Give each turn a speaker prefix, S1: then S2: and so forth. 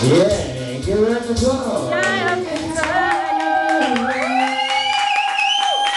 S1: Yeah, give it up as well.